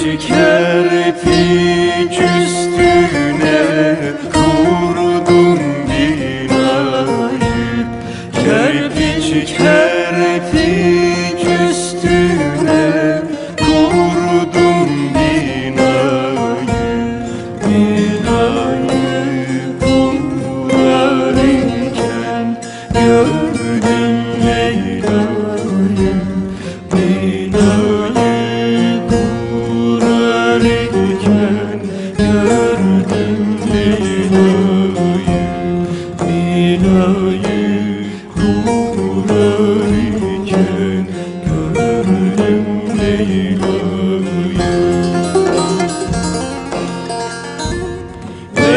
Taşı kerpiç üstüne kurdum binayı. Kerpiç kerpiç üstüne kurdum binayı. Bir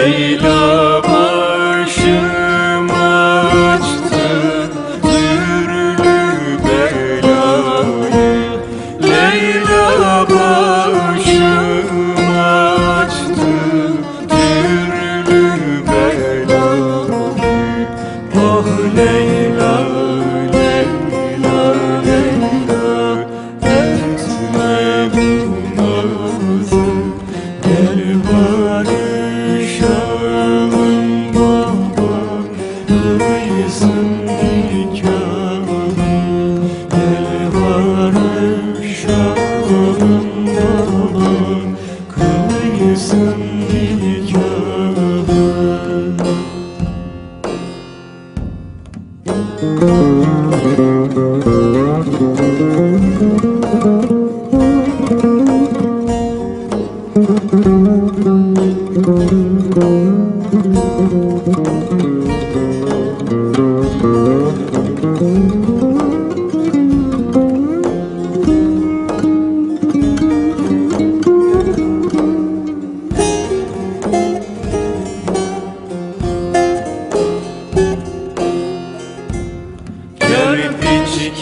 Leyla. yanlardan Kır Thank you.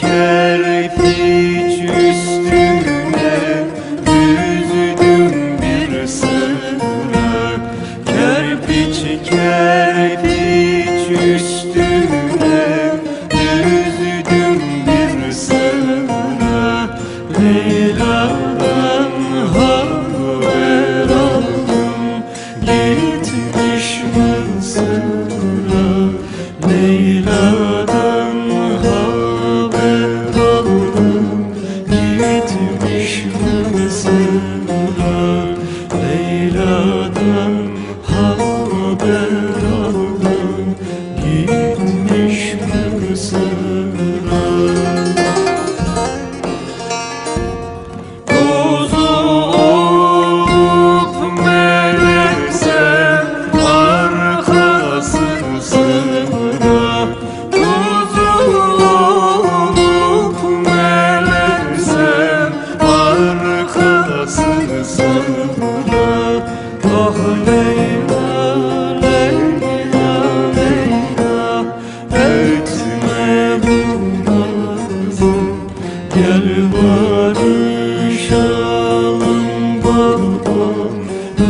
kerpiç üstüne büzdüm bir sığınak Kerpiç kerpiç